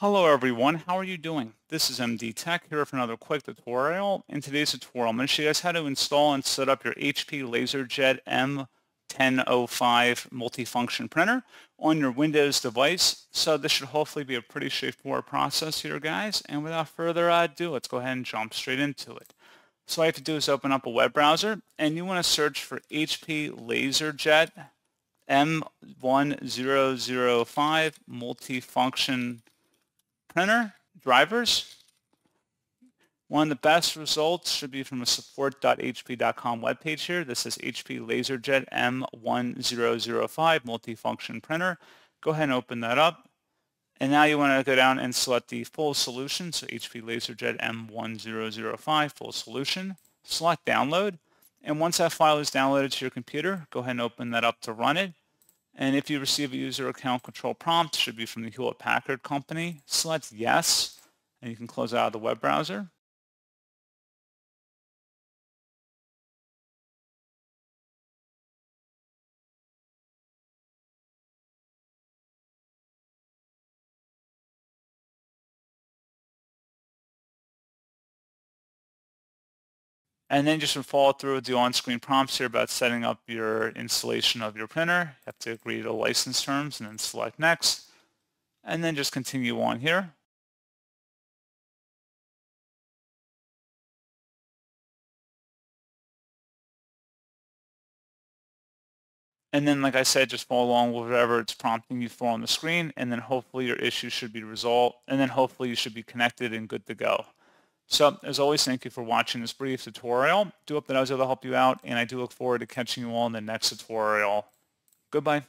Hello everyone, how are you doing? This is MD Tech here for another quick tutorial. In today's tutorial, I'm going to show you guys how to install and set up your HP LaserJet M1005 multifunction printer on your Windows device. So this should hopefully be a pretty straightforward process here, guys. And without further ado, let's go ahead and jump straight into it. So all you have to do is open up a web browser, and you want to search for HP LaserJet M1005 multifunction printer drivers. One of the best results should be from a support.hp.com webpage here. This is HP LaserJet M1005 multifunction printer. Go ahead and open that up. And now you want to go down and select the full solution. So HP LaserJet M1005 full solution. Select download. And once that file is downloaded to your computer, go ahead and open that up to run it. And if you receive a user account control prompt, it should be from the Hewlett-Packard company, select yes, and you can close out of the web browser. And then just follow through with the on-screen prompts here about setting up your installation of your printer. You have to agree to license terms and then select next. And then just continue on here. And then, like I said, just follow along with whatever it's prompting you for on the screen, and then hopefully your issue should be resolved, and then hopefully you should be connected and good to go. So as always, thank you for watching this brief tutorial. Do hope that I was able to help you out, and I do look forward to catching you all in the next tutorial. Goodbye.